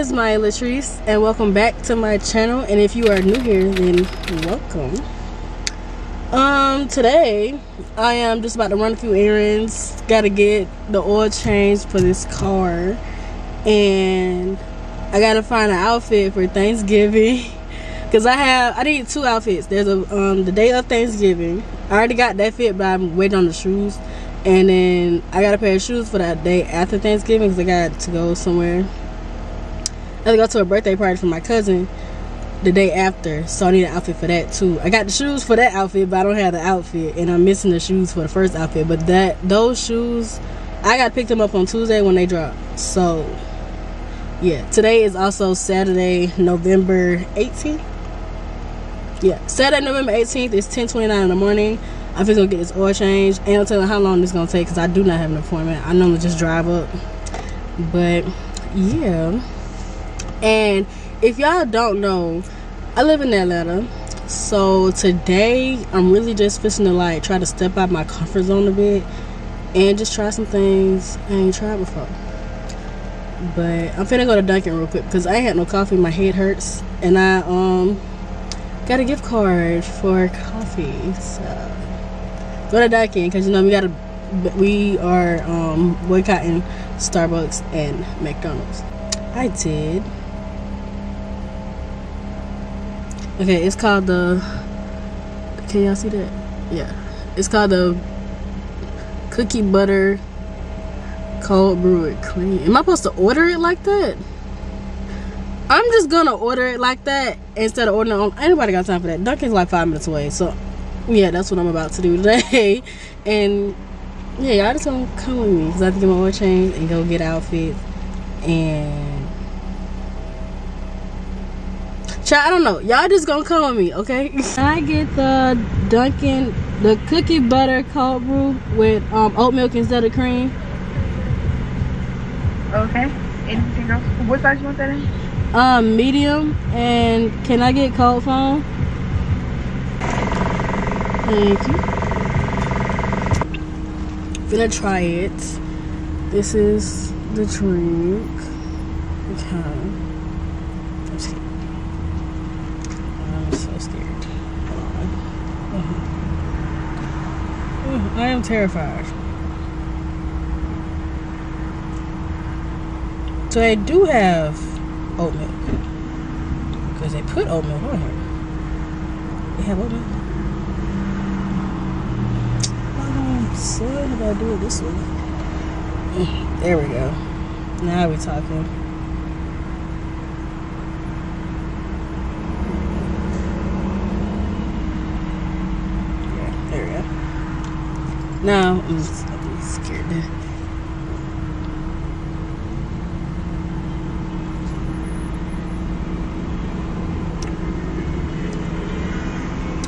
is Maiya Latrice and welcome back to my channel and if you are new here then welcome. Um today I am just about to run a few errands, gotta get the oil changed for this car and I gotta find an outfit for Thanksgiving because I have I need two outfits. There's a um the day of Thanksgiving. I already got that fit but I'm waiting on the shoes and then I got a pair of shoes for that day after Thanksgiving because I got to go somewhere I had to go to a birthday party for my cousin the day after, so I need an outfit for that too. I got the shoes for that outfit, but I don't have the outfit, and I'm missing the shoes for the first outfit. But that those shoes, I got picked them up on Tuesday when they dropped. So yeah, today is also Saturday, November 18th. Yeah, Saturday, November 18th is 10:29 in the morning. I'm just gonna get this oil change. and I'm telling how long this gonna take because I do not have an appointment. I normally just drive up, but yeah. And if y'all don't know, I live in Atlanta. So today I'm really just fishing to like try to step out my comfort zone a bit and just try some things I ain't tried before. But I'm finna go to Dunkin' real quick because I ain't had no coffee. My head hurts, and I um got a gift card for coffee. So go to Dunkin' because you know we gotta we are um boycotting Starbucks and McDonald's. I did. Okay, it's called the. Can y'all see that? Yeah, it's called the cookie butter cold brew it cream. Am I supposed to order it like that? I'm just gonna order it like that instead of ordering on. Anybody got time for that? Dunkin's like five minutes away, so yeah, that's what I'm about to do today. and yeah, y'all just gonna come with me because I have to get my oil change and go get outfits and Child, I don't know. Y'all just gonna come with me, okay? I get the Dunkin' the cookie butter cold brew with um, oat milk instead of cream. Okay. Anything else? What size you want that in? Um, medium. And can I get cold foam? Thank you. Gonna try it. This is the drink. I am terrified. So they do have oat milk. Because they put oat milk on here. They have oat milk. Oh, son, if I do it this way. There we go. Now we're talking. No, I'm, I'm scared.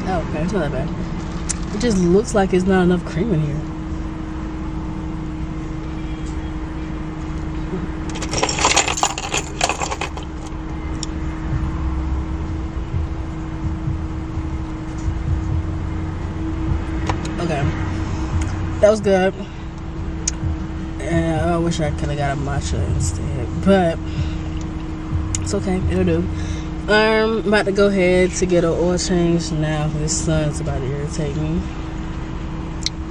Oh, okay, it's not that bad. It just looks like it's not enough cream in here. Okay. That was good. And I wish I could have got a matcha instead. But it's okay. It'll do. I'm about to go ahead to get an oil change now. This sun's about to irritate me.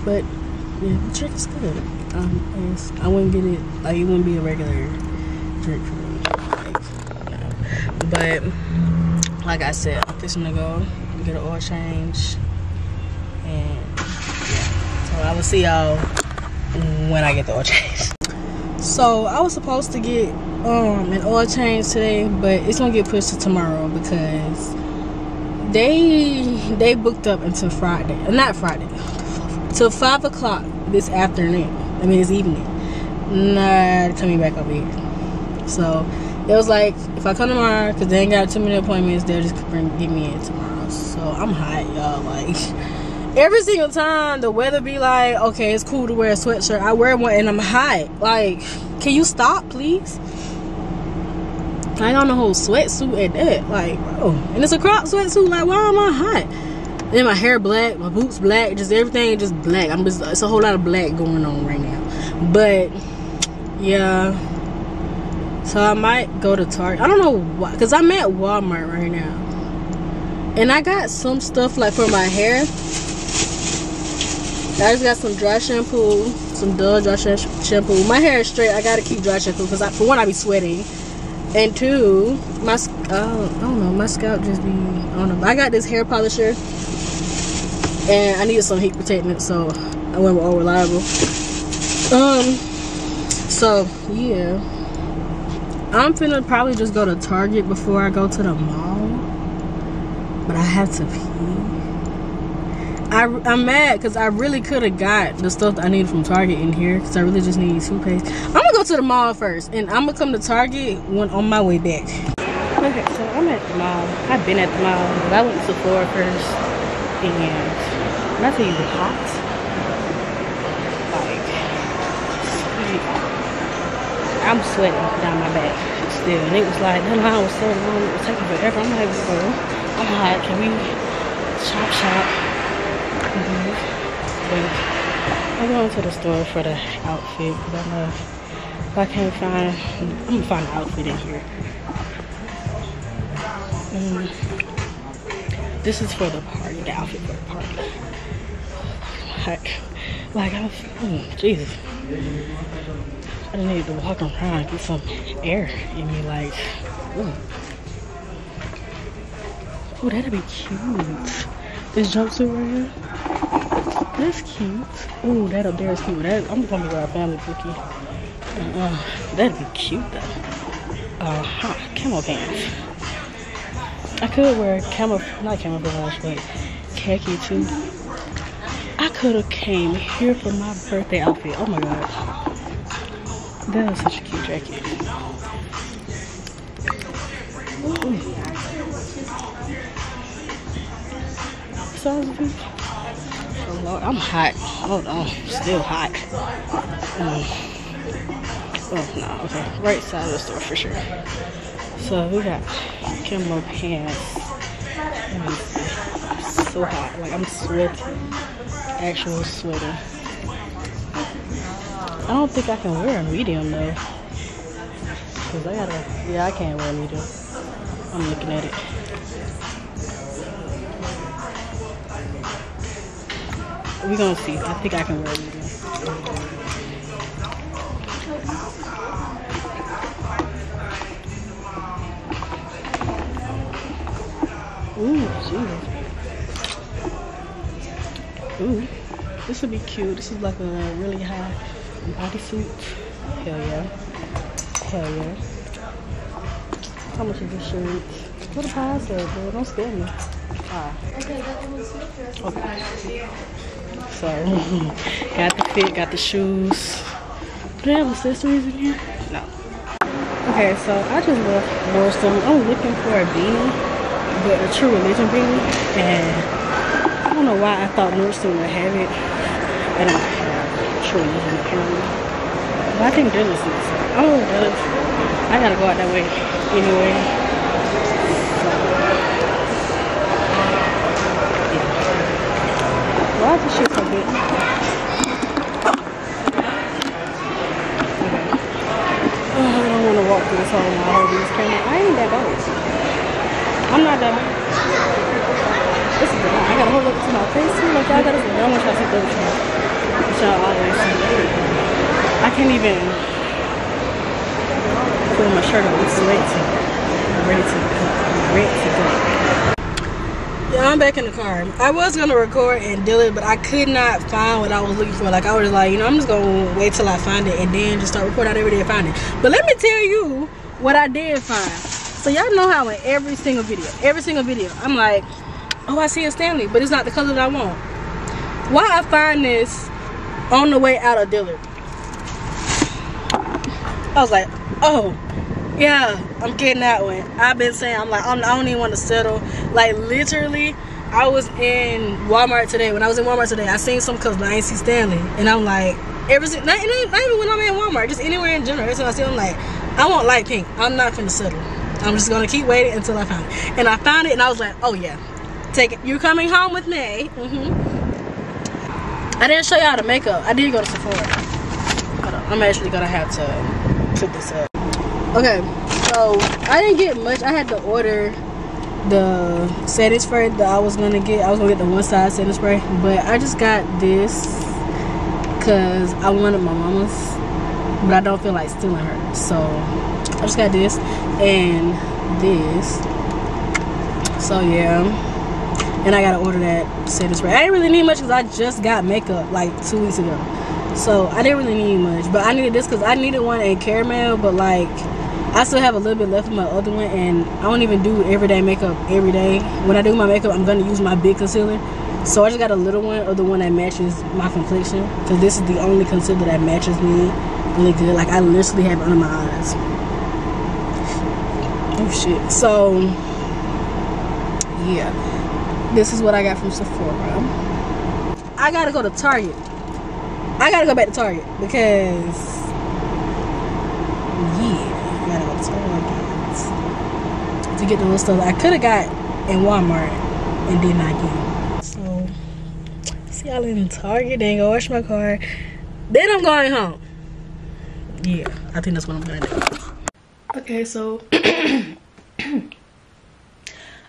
But yeah, the drink is good. Um, I wouldn't get it like it wouldn't be a regular drink for me. Like, But like I said, I'm to go get an oil change I will see y'all when I get the oil change. So I was supposed to get um an oil change today, but it's gonna get pushed to tomorrow because they they booked up until Friday, uh, not Friday, till five o'clock this afternoon. I mean this evening. Not coming back over here. So it was like if I come tomorrow, cause they ain't got too many appointments, they'll just bring get me in tomorrow. So I'm hot, y'all. Like every single time the weather be like, okay, it's cool to wear a sweatshirt, I wear one and I'm hot. Like, can you stop, please? I on the whole sweatsuit at that. Like, bro. And it's a crop sweatsuit. Like, why am I hot? Then my hair black, my boots black, just everything just black. I'm just, it's a whole lot of black going on right now. But, yeah. So I might go to Target. I don't know why, cause I'm at Walmart right now, and I got some stuff like for my hair. I just got some dry shampoo, some Dove dry shampoo. My hair is straight. I gotta keep dry shampoo because for one I be sweating, and two my uh, I don't know my scalp just be I don't know. I got this hair polisher, and I needed some heat protectant, so I went with all reliable. Um, so yeah, I'm finna probably just go to Target before I go to the mall, but I have to pee. I, I'm mad because I really could have got the stuff that I needed from Target in here because I really just need toothpaste. I'm gonna go to the mall first and I'm gonna come to Target when on my way back. Okay, so I'm at the mall. I've been at the mall, but I went to Sephora first and you the hot, like, I'm sweating down my back still. And it was like, the line was so long, it was taking forever. I'm like, bro, I'm hot. Can we shop shop I'm going to the store for the outfit because I know if I can't find, I'm gonna find an outfit in here. Um, this is for the party, the outfit for the party. Like, like I'm, mm, Jesus. I just need to walk around get some air in me, like, ooh. Oh, that'd be cute. This jumpsuit right here. That's cute. Oh, that up there is cute. That, I'm gonna wear a family cookie. Uh, that'd be cute though. Uh huh. Camo pants. I could wear camo, not camouflage, but khaki too. I could have came here for my birthday outfit. Oh my god. That is such a cute jacket. Ooh. Oh Lord, I'm hot. Hold on, still hot. Mm. Oh no, okay, right side of the store for sure. So we got camo pants. So hot, like I'm sweating, actual sweating. I don't think I can wear a medium though. Cause I gotta, yeah, I can't wear a medium. I'm looking at it. We're gonna see. I think I can wear medium. Ooh, Jesus. Ooh, this would be cute. This is like a really high bodysuit. Hell yeah. Hell yeah. How much is this shirt? What a price bro? Don't scare me. Ah. Okay, Okay. So, got the fit, got the shoes. Do they have accessories in here? No. Okay, so I just left Nordstrom. I'm looking for a beanie, but a True Religion beanie. And I don't know why I thought Nordstrom would have it. I don't have True Religion apparently. But I think Dillard's is. Oh, Dillard's. I gotta go out that way anyway. Why is I don't want to walk through this whole and hold these cameras. I ain't that old. I'm not that old. This is the I gotta hold up to my face oh too. Like I gotta don't want y'all to the Which y'all always. I can't even put my shirt on. It's late I'm ready to I'm ready to go. I'm back in the car. I was gonna record and do it, but I could not find what I was looking for. Like I was like, you know, I'm just gonna wait till I find it and then just start recording out every day and find it. But let me tell you what I did find. So y'all know how in every single video, every single video, I'm like, oh, I see a Stanley, but it's not the color that I want. Why I find this on the way out of Dillard? I was like, oh, yeah, I'm getting that one. I've been saying, I'm like, I'm, I don't even want to settle. Like, literally, I was in Walmart today. When I was in Walmart today, I seen some cause I ain't see Stanley. And I'm like, every, not, not even when I'm in Walmart, just anywhere in general. Every time I see I'm like, I want light pink. I'm not finna settle. I'm just gonna keep waiting until I find it. And I found it and I was like, oh yeah. Take it. You're coming home with me. Mm -hmm. I didn't show y'all the makeup. I did go to Sephora. I'm actually gonna have to put this up. Okay, so I didn't get much. I had to order the setting spray that I was gonna get. I was gonna get the one side setting spray, but I just got this because I wanted my mama's, but I don't feel like stealing her. So I just got this and this. So yeah, and I gotta order that setting spray. I didn't really need much because I just got makeup like two weeks ago, so I didn't really need much. But I needed this because I needed one in caramel, but like I still have a little bit left of my other one and I don't even do everyday makeup every day. When I do my makeup, I'm gonna use my big concealer. So I just got a little one of the one that matches my complexion because this is the only concealer that matches me really good. Like I literally have it under my eyes. Oh shit. So yeah, this is what I got from Sephora. I gotta go to Target. I gotta go back to Target because yeah to get the little stuff I could have got in Walmart and did not get. So, see y'all in Target. Then go wash my car. Then I'm going home. Yeah, I think that's what I'm gonna do. Okay, so I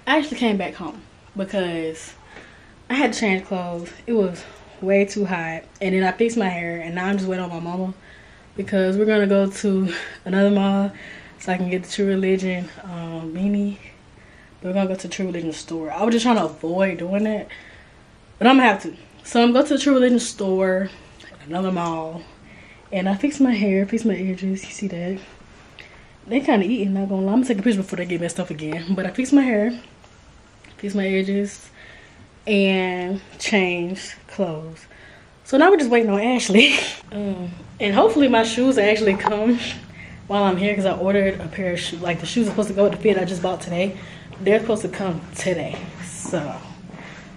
actually came back home because I had to change clothes. It was way too hot, and then I fixed my hair, and now I'm just waiting on my mama because we're gonna go to another mall so I can get the True Religion um, beanie. We're gonna go to True Religion store. I was just trying to avoid doing that, but I'm gonna have to. So I'm going to the True Religion store, another mall, and I fix my hair, fix my edges. You see that? They kind of eating. Not gonna lie. I'm gonna take a picture before they get messed up again. But I fix my hair, fix my edges, and change clothes. So now we're just waiting on Ashley. um, and hopefully my shoes actually come while I'm here because I ordered a pair of shoes. Like the shoes are supposed to go with the fit I just bought today. They're supposed to come today. So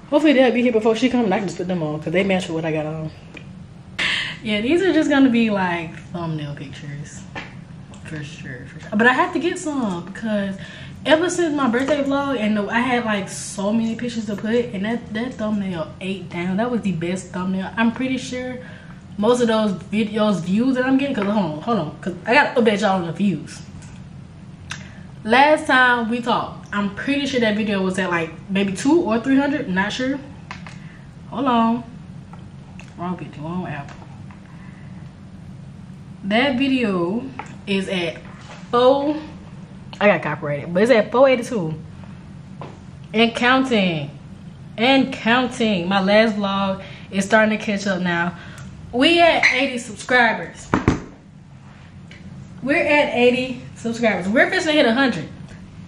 hopefully they'll be here before she comes and I can just put them on because they match with what I got on. Yeah, these are just gonna be like thumbnail pictures. For sure, for sure. But I have to get some because ever since my birthday vlog and I had like so many pictures to put and that, that thumbnail ate down. That was the best thumbnail. I'm pretty sure most of those videos views that I'm getting because hold on hold on because I gotta update y'all on the views. Last time we talked I'm pretty sure that video was at like maybe two or three hundred not sure. Hold on. Wrong video wrong app. That video is at four I got copyrighted but it's at 482 and counting and counting. My last vlog is starting to catch up now we at 80 subscribers. We're at 80 subscribers. We're fixing to hit 100.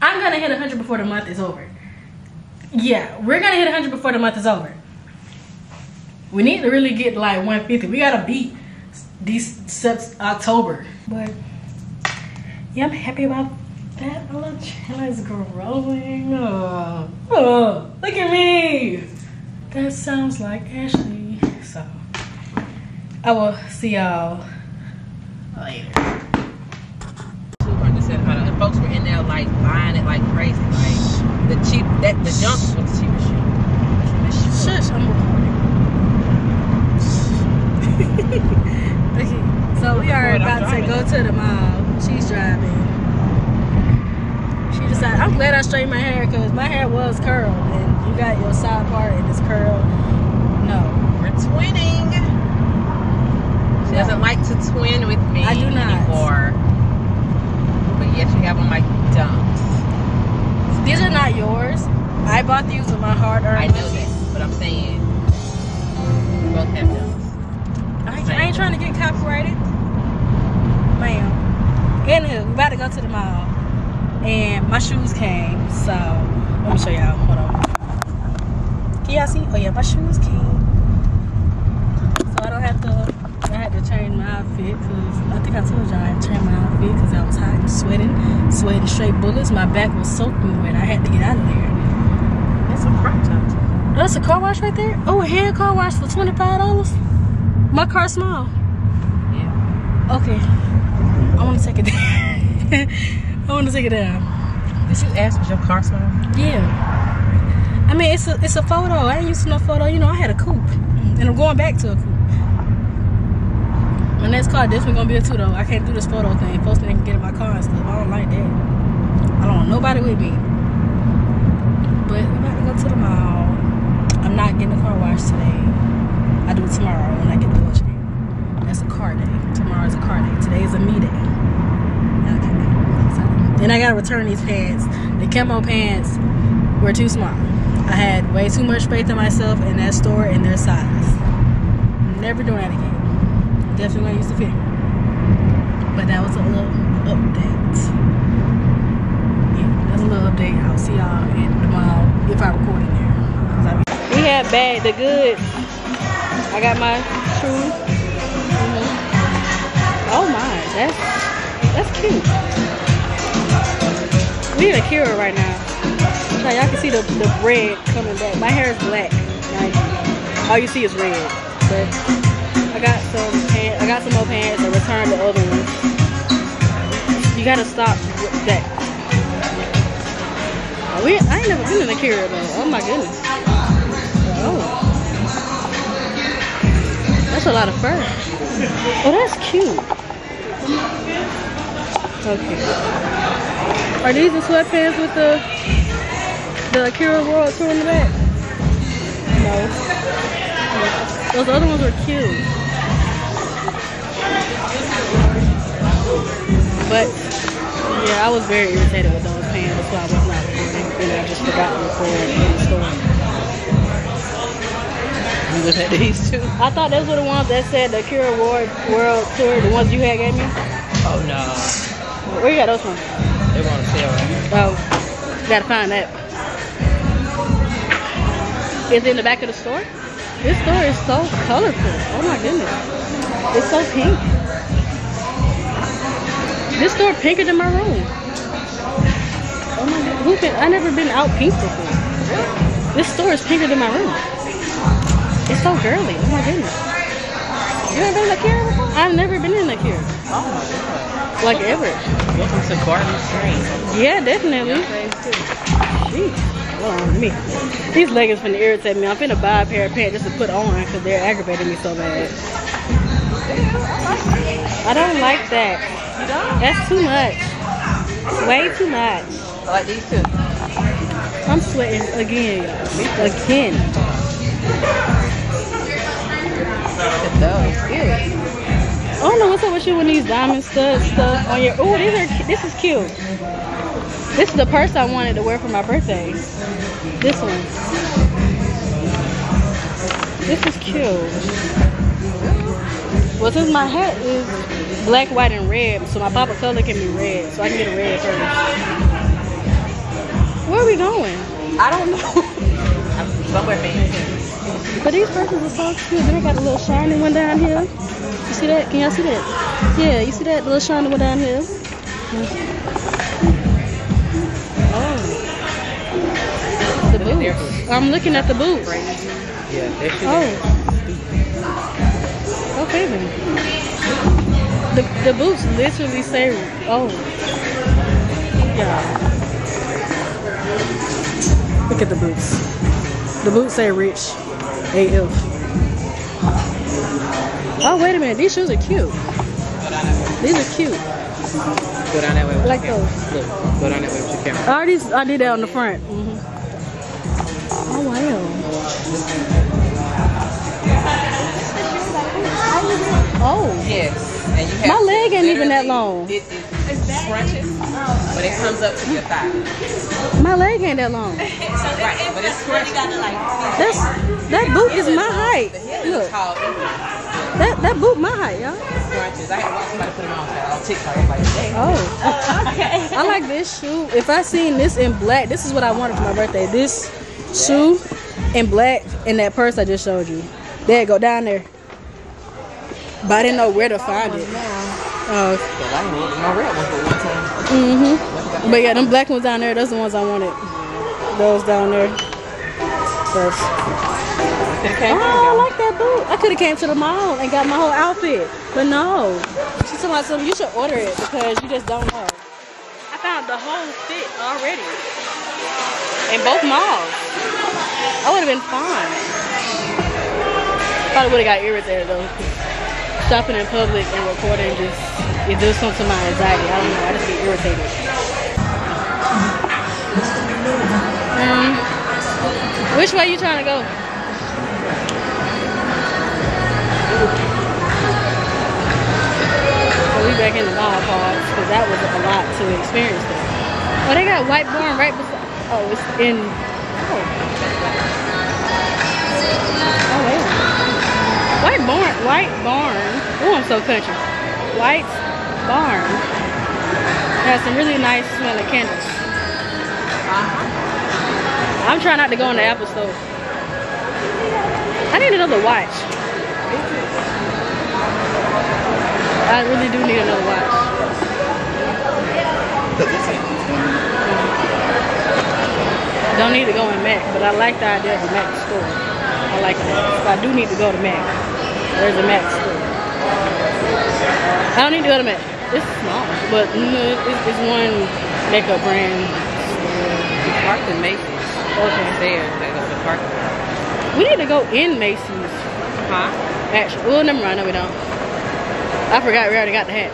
I'm gonna hit 100 before the month is over. Yeah, we're gonna hit 100 before the month is over. We need to really get like 150. We gotta beat these October. But yeah, I'm happy about that. My little channel is growing. Oh, oh, look at me. That sounds like Ashley. I will see y'all later. The folks were in there like buying it like crazy. Like the cheap that the junk was the cheapest shit. Shush, I'm recording. okay, so we are about to go to the mall. She's driving. She decided, I'm glad I straightened my hair because my hair was curled and you got your side part and it's curled. No. We're twinning doesn't like to twin with me I do not. anymore. But yet you have on my dumps. These are not yours. I bought these with my hard earned I know that, but I'm saying we both have dumps. I, I ain't trying to get copyrighted. Ma'am. Anywho, we about to go to the mall. And my shoes came, so let me show y'all. Hold on. Can y'all see? Oh yeah, my shoes came. So I don't have to to change my outfit because I think I told y'all I had to change my outfit because I was hot and sweating, sweating straight bullets. My back was soaking wet. I had to get out of there. That's a crop top. That's a car wash right there? Oh, a hair car wash for $25? My car's small. Yeah. Okay. I want to take it down. I want to take it down. Did you ask was your car small? Yeah. I mean, it's a it's a photo. I ain't used to no photo. You know, I had a coupe, and I'm going back to a coupe. The next car this gonna be a two though. I can't do this photo thing. They can get in my car and stuff. I don't like that. I don't want nobody with me. But we about to go to the mall. I'm not getting the car washed today. I do it tomorrow when I get the wash day. That's a car day. Tomorrow's a car day. Today is a me day. Okay. Then I gotta return these pants. The camo pants were too small. I had way too much faith in myself in that store and their size. Never doing that again. Definitely gonna use the fit. But that was a little update. Yeah, that's a little update. I'll see y'all at the mall if I record in there. We had bag the goods. I got my shoes. Mhm. Oh my, that's that's cute. We in cure right now. So y'all can see the, the red coming back. My hair is black. Like, all you see is red. But I got some pants. I got some more pants. I returned the other ones. You gotta stop with that. Oh, we, I ain't never been in Akira though. Oh my goodness. Oh. That's a lot of fur. Oh, that's cute. Okay. Are these the sweatpants with the the Akira World Tour in the back? No. Those other ones were cute. But yeah, I was very irritated with those pants. That's why I was not recording. And I just forgot to record in the store. You look at these two. I thought those were the ones that said the Cure World World Tour, the ones you had gave me. Oh no. Where you got those from? They want to sell right Oh, gotta find that. Is it in the back of the store? This store is so colorful. Oh my goodness. It's so pink. This store pinker than my room. Oh my god. Who been, I never been out pink before. This store is pinker than my room. It's so girly. Oh my goodness. You ever been in Akira before? I've never been in Akira. Oh my god. Like ever. Welcome to Garden Street. Yeah, definitely. Jeez. Hold on, let me. These leggings finna irritate me. I'm finna buy a pair of pants just to put on because they're aggravating me so bad. I don't like that. You don't? That's too much. Way too much. I like these two. I'm sweating again. Again. Look at those. Ew. I don't know what's up with you with these diamond stud stuff on your. Oh, these are. This is cute. This is the purse I wanted to wear for my birthday. This one. This is cute. Well, since my hat is black, white, and red, so my papa color can be red, so I can get a red first. Where are we going? I don't know. I'm somewhere fancy. But these purses are so cute. Then I got a little shiny one down here. You see that? Can y'all see that? Yeah, you see that little shiny one down here? Oh. The Look at their boots. I'm looking at the boots. Yeah, they should. Oh. The, the boots literally say, oh. Yeah. Look at the boots. The boots say rich. AF. Oh, wait a minute. These shoes are cute. These are cute. Go down that way Like those. Look, go down that way with your camera. I already I did that on the front. hmm Oh, wow. Oh. Yes. And you have My leg ain't even that long. It, it scrunches, but it comes up to your thigh. My leg ain't that long. Right, but it's scrunchy. That's that boot is my height. Look, is called eagle. that that boot my height, y'all. Scrunches. I had to watch somebody put them on on TikTok. Everybody's Oh, okay. I like this shoe. If I seen this in black, this is what I wanted for my birthday. This shoe in black and that purse I just showed you. There, go down there. But I didn't know where to find it. Oh, Cause I didn't want my red one for one time. mhm. But yeah, them black ones down there, those are the ones I wanted. Those down there. First. Oh, I like that boot. I could have came to the mall and got my whole outfit, but no. She's talking about something. You should order it because you just don't know. I found the whole fit already in both malls. I would have been fine. Probably would have got irritated though. Stopping in public and recording just it does something to my anxiety. I don't know. I just get irritated. Um, which way you trying to go? So we back in the mall parks because that was a lot to experience there. Oh, they got White Barn right beside. Oh, it's in. Oh. Oh, wait. White Barn. White Barn. Oh, I'm so country. White Barn has some really nice smelling candles. Uh-huh. I'm trying not to go in the Apple store. I need another watch. I really do need another watch. Don't need to go in Mac, but I like the idea of a Mac store. I like that. So I do need to go to Mac. There's a Mac store. I don't need to go to Mac. It's small, but mm, it's, it's one makeup brand. We parked in Macy's. Okay. There, they go to lot. We need to go in Macy's. Huh? Actually, well, never mind. No, we don't. I forgot we already got the hat.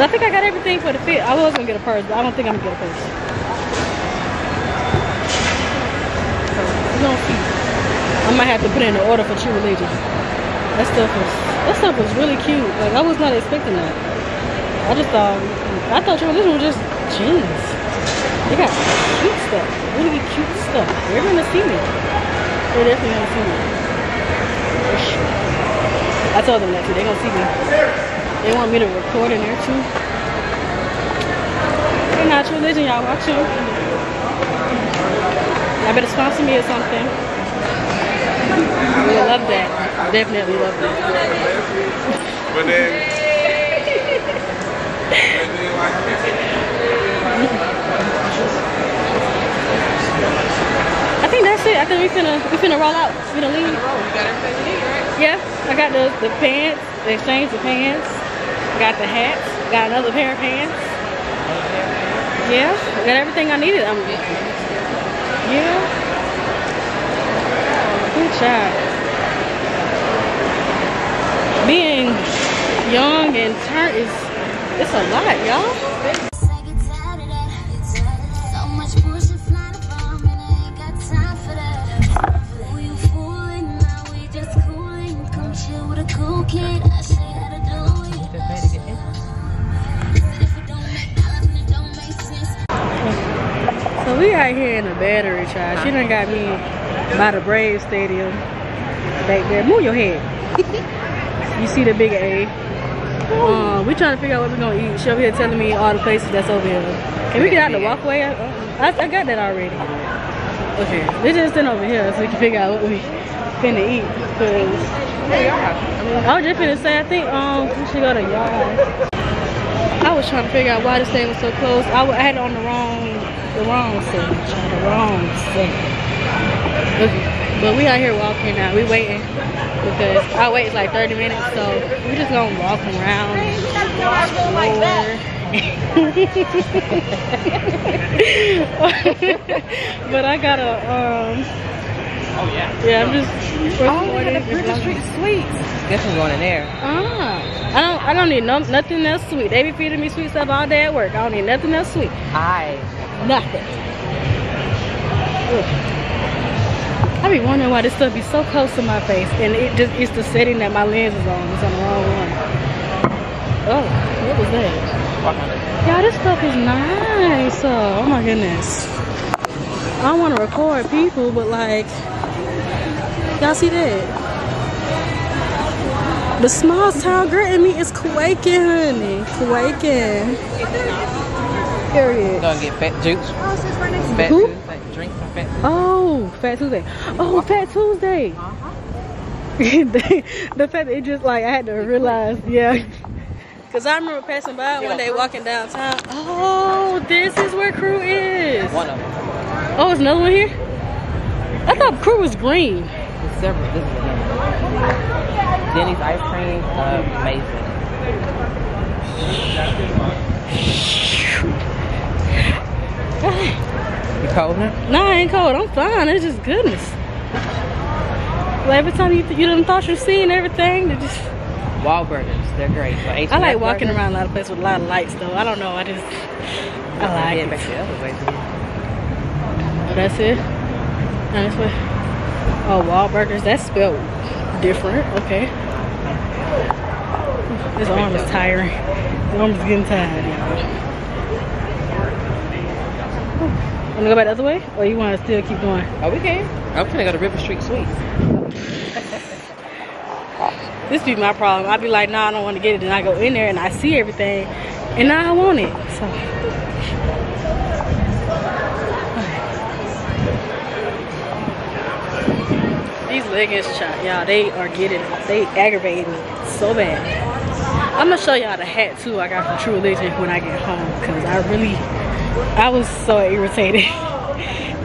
I think I got everything for the fit. I was gonna get a purse, but I don't think I'm gonna get a purse. So, we gonna see. I might have to put in an order for True Religion. That stuff was that stuff was really cute. Like I was not expecting that. I just thought I thought True Religion was just jeans. They got cute stuff, really cute stuff. They're gonna see me. They're definitely gonna see me. Sure. I told them that too. They're gonna see me. They want me to record in there too. Hey, not Religion, y'all watching. Y'all better sponsor me or something. We love that. Definitely love that. But then, and then like, I think that's it. I think we finna we finna roll out. We finna leave. You got everything you need, right? Yeah, I got the the pants, the exchange the pants. Got the hats. Got another pair of pants. Yeah, I got everything I needed. I'm yeah. Good job. Being young and turn is it's a lot, y'all. So we out here in the battery child. She done got me by the Brave Stadium back there. Move your head. you see the big A. Um, we trying to figure out what we're gonna eat. She over here telling me all the places that's over here. Can we get out the walkway? I, I, I got that already. Okay, let's just stand over here so we can figure out what we finna eat. Cause. I was just finna say, I think um we should go to yard. I was trying to figure out why this thing was so close. I, I had it on the wrong, the wrong setting, the wrong setting. Okay. But we out here walking now. We waiting because our wait is like 30 minutes, so we just gonna walk around but I gotta um. oh yeah. Yeah, I'm just. Oh, yeah, the Bridget Street Sweets. Guess who's going in there? Ah, I don't. I don't need no nothing else sweet. They be feeding me sweet stuff all day at work. I don't need nothing else sweet. I. Nothing. Ugh. I be wondering why this stuff be so close to my face, and it just it's the setting that my lens is on. It's on the wrong one. Oh, what was that? Y'all, this stuff is nice. Oh, oh my goodness. I don't want to record people, but like, y'all see that? The small town girl in me is quaking, honey. Quaking. Period. Gonna get fat juice. Oh, fat Who? Tuesday. Drink fat Oh, Fat Tuesday. Oh, Fat Tuesday. the, uh-huh. the fact that it just like I had to realize, yeah. Cause I remember passing by one day walking downtown. Oh, this is where Crew is. One of them. Oh, it's another one here. I thought Crew was green. There's several. This is. Denny's ice cream. Uh, amazing. You cold now? Nah, I ain't cold. I'm fine. It's just goodness. Like every time you you done thought you seen everything, they just Wahlburgers, they're great. I like walking burgers, around a lot of places with a lot of lights though. I don't know. I just I like it. back the other way. Oh, that's it. No, this way. Oh, Wahlburgers. That's spelled different. Okay. This arm is tiring. The arm is getting tired, y'all. Wanna go back the other way, or you wanna still keep going? Oh, we can. I'm gonna go to River Street Sweets. This be my problem. I'd be like, nah, I don't want to get it. And I go in there and I see everything, and now I want it. So. These leggings, y'all, they are getting, they aggravating me so bad. I'm gonna show y'all the hat too I got from True Religion when I get home, cause I really, I was so irritated.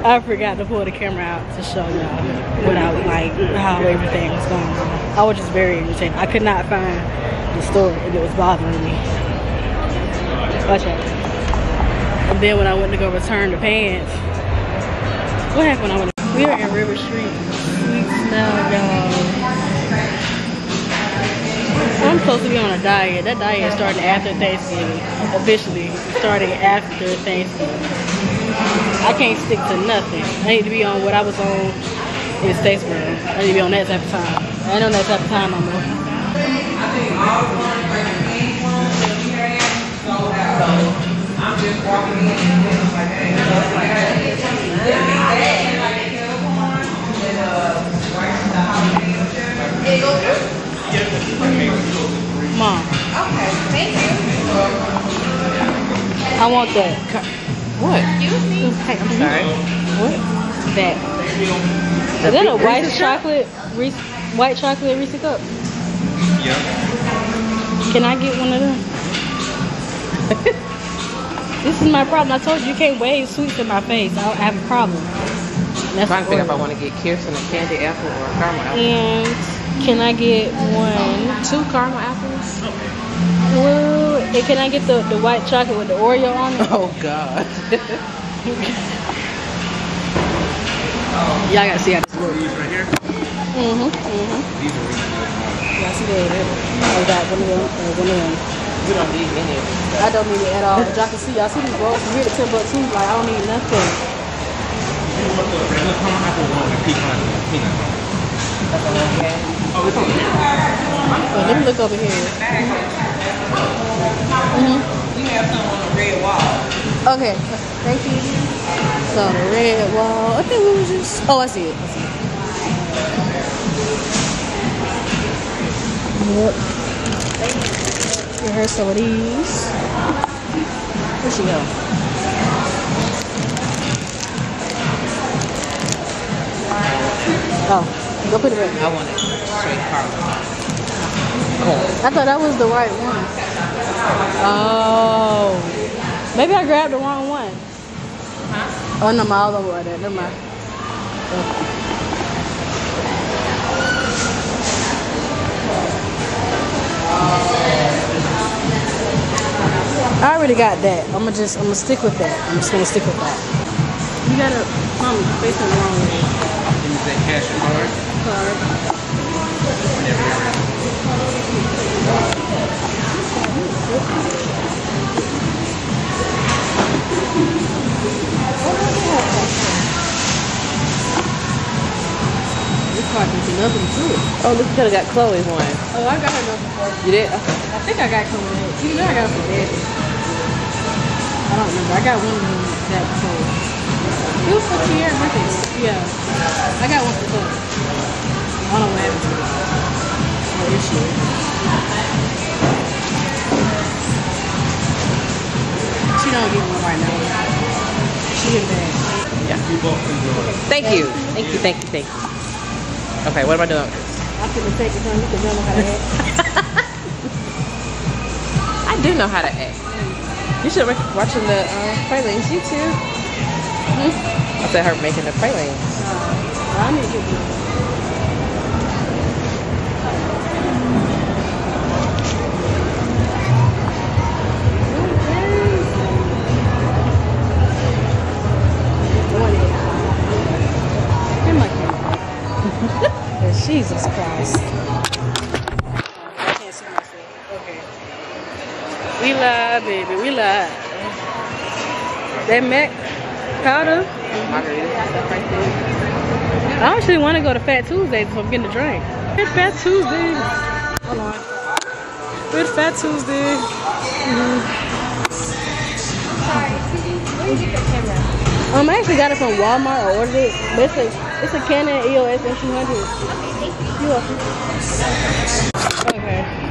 I forgot to pull the camera out to show y'all what I like, how everything was going on. I was just very irritated. I could not find the store and it was bothering me. Watch out. And then when I went to go return the pants, what happened I went? We are in River Street. Sweets now, y'all. I'm supposed to be on a diet. That diet is starting after Thanksgiving. Officially, starting after Thanksgiving. I can't stick to nothing. I need to be on what I was on in Statesboro. I need to be on that type of time. I ain't on that type of time no more. Mom. Okay, thank you. I want that. What? Excuse Hey, I'm Sorry. What? That. Is that a white chocolate, Reese, white chocolate Reese cup? Yeah. Can I get one of them? this is my problem. I told you you can't wave sweets in my face. I have a problem. That's trying to figure out if I want to get Kirsten a candy apple or a caramel apple. And can I get one? Two caramel apples? Well, and can I get the, the white chocolate with the Oreo on it? Oh God. Y'all gotta see how this works. These right here. Mm-hmm. Mm-hmm. These are really. Yeah, see that. I got one of them. Uh, one of them. we don't need any of this I don't need it at all. But y'all can see, y'all see these rolls from here to Timbuktu. Like I don't need nothing. You want the regular caramel apple one with pecan peanut? Oh, let me look over here. Mm-hmm. We have some on the red wall. Okay, thank you. So the red wall. I think we was just. Oh, I see it. I see it. Yep. Get her some of these. Where she go? Oh, go put it back. I want it straight caramel. Corn. I thought that was the right one. Oh. Maybe I grabbed the wrong one. Oh, no, my other one. Never mind. I already got that. I'm gonna just, I'm gonna stick with that. I'm just gonna stick with that. You gotta, um, face the wrong way. Use that cash and card. Card. Oh, look, you could have got Chloe's one. Oh, I got her number before. You did? Okay. I think I got that. You know I got some daddy. I don't remember. I got one of them that before. It was for Tierra birthday. Yeah. I got one for Chloe. I don't know she don't get one right now. She. You both enjoy. Thank you. Thank you. Thank you. Thank you. Okay, what am I doing? Finna take it you don't know how to act. I do know how to act. You should be watching the uh, pralines YouTube. I said her making the pralines. Uh, I need to Jesus Christ. We live, baby. We live. That Mac powder. I actually want to go to Fat Tuesday so I'm getting a drink. It's Fat Tuesday. Hold on. It's Fat Tuesday. Um, I actually got it from Walmart. I ordered it. But it's a, it's a Canon EOS M200. Okay,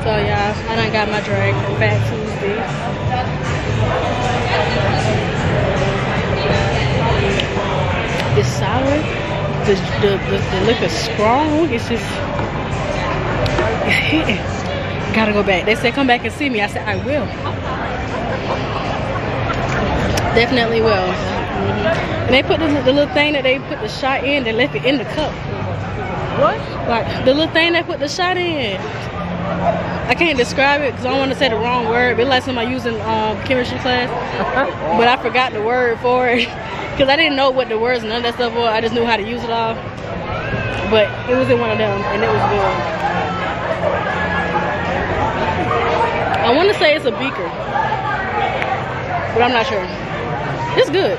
so y'all, I done got my drink from Fat Tuesday. It's sour. The, the, the, the liquor's strong. It's just, hitting. Gotta go back. They said come back and see me. I said I will. Definitely will. Mhm. And they put the, the little thing that they put the shot in. They left it in the cup. What? Like the little thing they put the shot in. I can't describe it because I don't want to say the wrong word. But it's like somebody using um, chemistry class, but I forgot the word for it because I didn't know what the words and none of that stuff were. I just knew how to use it all. But it was in one of them, and it was good. I want to say it's a beaker, but I'm not sure. It's good.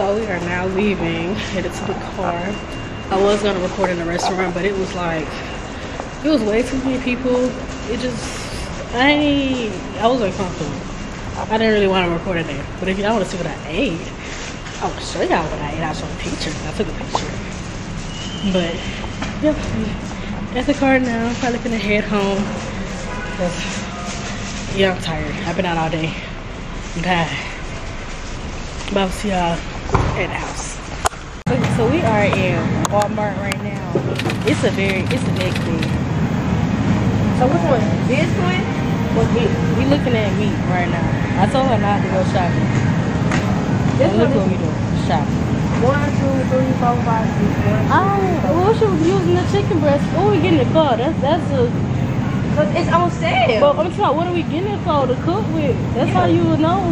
So we are now leaving, headed to the car. I was gonna record in the restaurant, but it was like it was way too many people. It just I I was uncomfortable. I didn't really want to record in there. But if y'all want to see what I ate, I'll show y'all what I ate. I'll show a picture. I took a picture. But yep, at the car now. Probably gonna head home. yeah, I'm tired. I've been out all day. I'm tired. But I'll see y'all the house. So we are in Walmart right now. It's a very, it's a big thing. So which one? This one? Well, we, we looking at meat right now. I told her not to go shopping. This And look one what we doing. Shopping. one, two, three, four, five, six, one. Oh, well, she was using the chicken breast. What are we getting it for? That's that's a. Cause it's on sale. But I'm talking. What are we getting it for to cook with? That's how you would know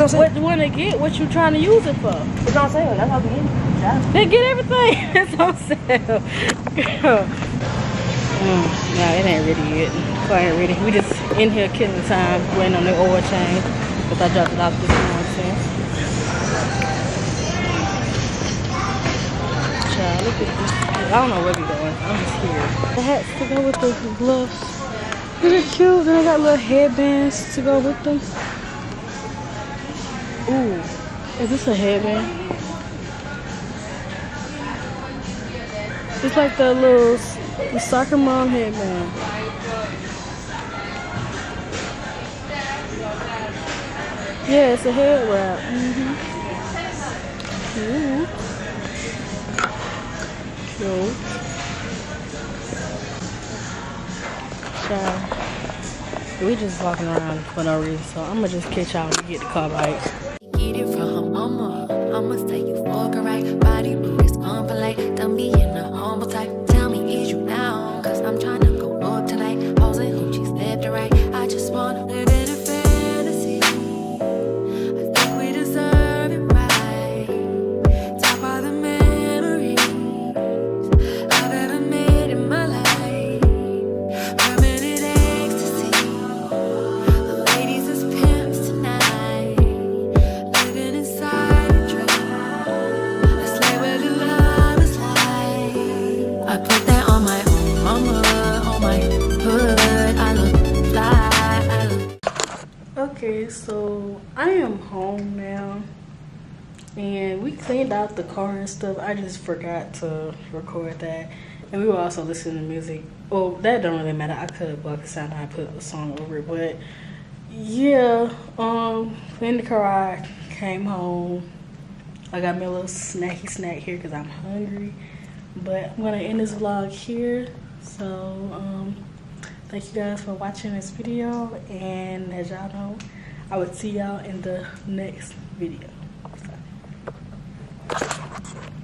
so, so what you want to get, what you trying to use it for. it's on sale. That's how we get it. Yeah. They get everything. it's on sale. Girl. Mm, no, it ain't ready yet. Quite ready. We just in here killing time, waiting on the oil change. Because I dropped it off this morning. Child, look at this. I don't know where we going. I'm just here. The hats to go with the gloves. They're cute. Then I got little headbands to go with them. Ooh, is this a headband? It's like the little the soccer mom headband. Yeah, it's a head wrap. Mm-hmm. Cute. Cute. Child. We just walking around for no reason, so I'm gonna just catch y'all when get the car bike. Mama. I'ma say you fuck her right. Body blue is unpolite. Don't be in a humble type. Tell me, is you the car and stuff. I just forgot to record that. And we were also listening to music. Well, that don't really matter. I could have blocked the sound and I put a song over it. But yeah, um, cleaned the car out, came home. I got me a little snacky snack here because I'm hungry. But I'm gonna end this vlog here. So um thank you guys for watching this video and as y'all know, I will see y'all in the next video. Thank you.